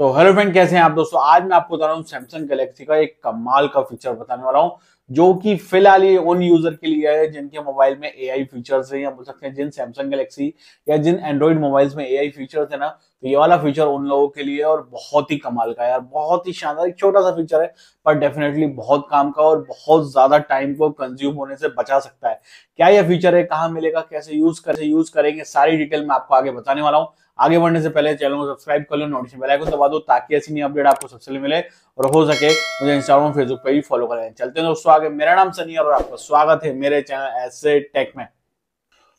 तो hello friend, कैसे हैं आप दोस्तों? आज मैं आपको बता रहा हूँ सैमसंग गैलेक्सी का एक कमाल का फीचर बताने वाला हूँ, जो कि फ़िलहाल ये उन यूज़र के लिए है जिनके मोबाइल में एआई फीचर्स है, या बोल सकते हैं जिन सैमसंग गैलेक्सी या जिन एंड्रॉइड मोबाइल्स में एआई फीचर्स है ना तो ये वाला फीचर उन लोगों के लिए और बहुत ही कमाल का यार। बहुत ही शानदार, एक छोटा सा फीचर है, पर डेफिनेटली बहुत काम का और बहुत ज़्यादा टाइम को कंज्यूम होने से बचा सकता है। क्या यह फीचर है, कहाँ मिलेगा, कैसे यूज़ कैसे यूज़ करेंगे, सारी डिटेल मैं आपको आगे बताने वाला हूँ। आगे बढ़ने से पहले चैनल को सब्सक्राइब कर लो नोटिफिकेशन बेल आइकन दबा दो ताकि ऐसी नई अपडेट आपको सबसे मिले और हो सके मुझे इंस्टाग्राम फेसबुक पे भी फॉलो करें। चलते हैं दोस्तों आगे। मेरा नाम सनी और आपका स्वागत है मेरे चैनल ऐसे टेक में।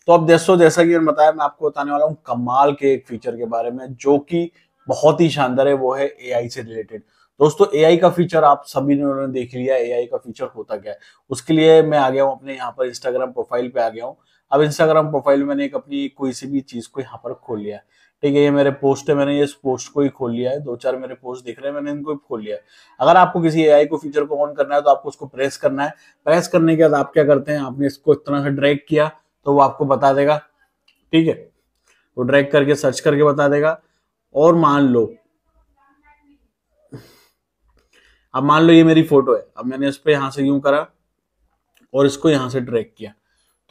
तो अब दोस्तों, जैसा कि मैंने बताया, मैं आपको बताने वाला हूँ कमाल के एक फीचर के बारे में, जो कि बहुत ही शानदार है, वो है AI से रिलेटेड दोस्तों AI का फीचर आप सभी ने देख लिया AI का फीचर होता क्या है। उसके लिए मैं आ गया हूँ अपने यहाँ पर इंस्टाग्राम प्रोफ़ाइल पे आ गया हूँ। अब इंस्टाग्राम प्रोफ़ाइल मैंने एक अपनी कोई सी भी चीज़ को यहाँ पर खोल लिया ठीक है, ये मेरे पोस्ट है, मैंने इस पोस्ट को ही खोल लिया है। दो चार मेरे पोस्ट दिख रहे हैं, मैंने इनको खोल लिया अगर आपको किसी एआई को फीचर को ऑन करना है तो आपको उसको प्रेस करना है। प्रेस करने के बाद आप क्या करते हैं, आपने इसको इतना सा ड्रैग किया तो वो आपको बता देगा। ठीक है, वो ड्रैग करके सर्च करके बता देगा। और मान लो, अब मान लो ये मेरी फ़ोटो है। अब मैंने इस पर यहाँ से यूँ करा और इसको यहाँ से ड्रैग किया।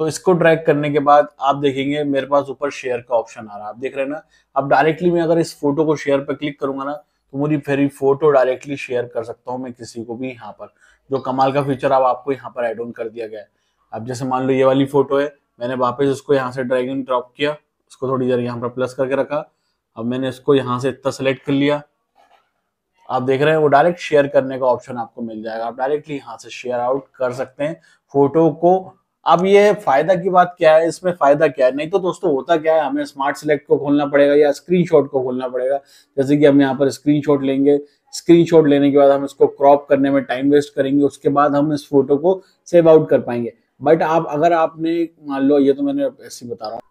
तो इसको ड्रैग करने के बाद आप देखेंगे मेरे पास ऊपर शेयर का ऑप्शन आ रहा है। आप देख रहे हैं ना? अब डायरेक्टली मैं अगर इस फ़ोटो को शेयर पर क्लिक करूँगा ना तो मेरी फिर फ़ोटो डायरेक्टली शेयर कर सकता हूँ मैं किसी को भी यहाँ पर, जो कमाल का फीचर अब आपको यहाँ पर एड ऑन कर दिया गया है। अब जैसे मान लो ये वाली फ़ोटो है, मैंने वापस उसको यहाँ से ड्रैग एंड ड्रॉप किया उसको थोड़ी देर यहाँ पर प्लस करके रखा, अब मैंने इसको यहाँ से इतना सेलेक्ट कर लिया। आप देख रहे हैं, वो डायरेक्ट शेयर करने का ऑप्शन आपको मिल जाएगा। आप डायरेक्टली यहाँ से शेयर आउट कर सकते हैं। फ़ोटो को अब ये फ़ायदा की बात क्या है? इसमें फ़ायदा क्या है? नहीं तो दोस्तों होता क्या है? हमें स्मार्ट सिलेक्ट को खोलना पड़ेगा या स्क्रीनशॉट को खोलना पड़ेगा। जैसे कि हम यहाँ पर स्क्रीनशॉट लेंगे। स्क्रीनशॉट लेने के बाद हम इसको क्रॉप करने में टाइम वेस्ट करेंगे। उसके बाद हम इस फ़ोटो को सेव आउट कर पाएँगे। बट आप, अगर आपने, मान लो, ये तो मैंने ऐसे बता रहा हूँ।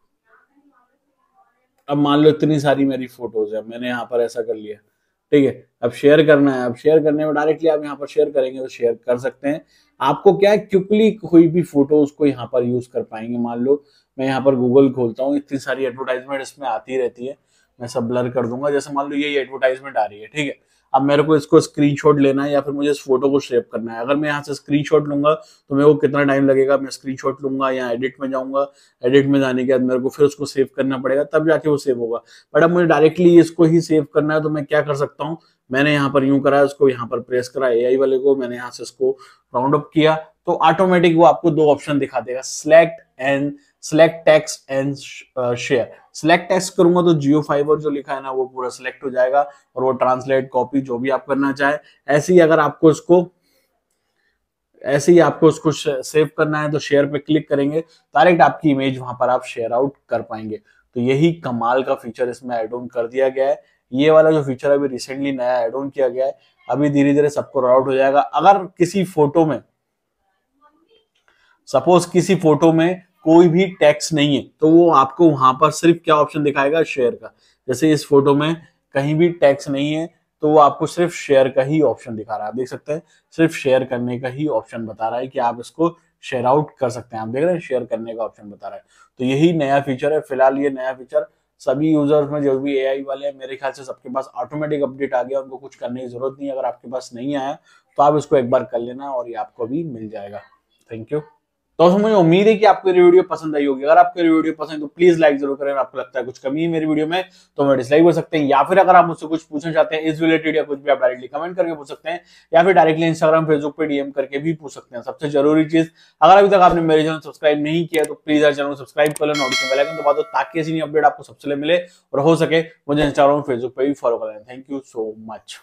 अब मान लो इतनी सारी मेरी फ़ोटोज़ है। मैंने यहाँ पर ऐसा कर लिया। ठीक है? अब शेयर करना है, अब शेयर करने में डायरेक्टली आप यहाँ पर शेयर करेंगे तो शेयर कर सकते हैं। आपको क्या है क्विकली कोई भी फ़ोटो उसको यहाँ पर यूज़ कर पाएँगे। मान लो, मैं यहाँ पर गूगल खोलता हूँ, इतनी सारी एडवर्टाइजमेंट इसमें आती रहती है। मैं सब ब्लर कर दूँगा। जैसे मान लो ये एडवर्टाइजमेंट आ रही है, ठीक है? अब मेरे को इसको स्क्रीनशॉट लेना है या फिर मुझे इस फ़ोटो को सेव करना है। अगर मैं यहाँ से स्क्रीनशॉट लूँगा तो मेरे को कितना टाइम लगेगा? मैं स्क्रीनशॉट लूँगा या एडिट में जाऊँगा? एडिट में जाने के बाद मेरे को फिर उसको सेव करना पड़ेगा, तब जाके वो सेव होगा। बट अब मुझे डायरेक्टली इसको ही सेव करना है तो मैं क्या कर सकता हूँ? मैंने यहाँ पर यूँ करा, इसको यहाँ पर प्रेस करा एआई वाले को, मैंने यहाँ से इसको राउंड अप किया तो ऑटोमेटिक वो आपको दो ऑप्शन दिखा देगा select and select text and share select text करूँगा तो जियो फाइबर जो लिखा है ना, वो पूरा सिलेक्ट हो जाएगा और वो ट्रांसलेट कॉपी जो भी आप करना चाहे, ऐसे ही अगर आपको इसको, ऐसे ही आपको उसको सेव करना है तो शेयर पे क्लिक करेंगे डायरेक्ट आपकी इमेज वहाँ पर आप शेयर आउट कर पाएँगे। तो यही कमाल का फीचर इसमें एड ऑन कर दिया गया है। ये वाला जो फीचर अभी रिसेंटली नया एड ऑन किया गया है, अभी धीरे धीरे सबको रोल आउट हो जाएगा। अगर किसी फ़ोटो में सपोज़ किसी फ़ोटो में कोई भी टैक्स नहीं है तो वो आपको वहाँ पर सिर्फ़ क्या ऑप्शन दिखाएगा? शेयर का। जैसे इस फ़ोटो में कहीं भी टैक्स नहीं है तो वो आपको सिर्फ़ शेयर का ही ऑप्शन दिखा रहा है। आप देख सकते हैं, सिर्फ़ शेयर करने का ही ऑप्शन बता रहा है कि आप इसको शेयर आउट कर सकते हैं। आप देख रहे हैं शेयर करने का ऑप्शन बता रहा है। तो यही नया फीचर है। फ़िलहाल ये नया फीचर सभी यूज़र्स में, जो भी एआई वाले हैं, मेरे ख्याल से सबके पास ऑटोमेटिक अपडेट आ गया उनको कुछ करने की ज़रूरत नहीं अगर आपके पास नहीं आया तो आप इसको एक बार कर लेना और ये आपको भी मिल जाएगा। थैंक यू तो मुझे उम्मीद है कि आपको ये वीडियो पसंद आई होगी। अगर आपको ये वीडियो पसंद है तो प्लीज़ लाइक ज़रूर करें। आपको लगता है कुछ कमी है मेरी वीडियो में तो मैं डिसलाइक कर सकते हैं, या फिर अगर आप मुझसे कुछ पूछना चाहते हैं, इस रिलेटेड या कुछ भी, आप डायरेक्टली कमेंट करके पूछ सकते हैं, या फिर डायरेक्टली इंस्टाग्राम फेसबुक पे डीएम करके भी पूछ सकते हैं। सबसे ज़रूरी चीज़, अगर अभी तक आपने मेरे चैनल सब्सक्राइब नहीं किया तो प्लीज़ हर चैनल सब्सक्राइब कर लो नोटिफिकेशन बेल आइकन दबा दो, ताकि ऐसी अपडेट आपको सबसे मिले और हो सके। मुझे इंस्टाग्राम फेसबुक पे भी फॉलो कर लें। Thank you so much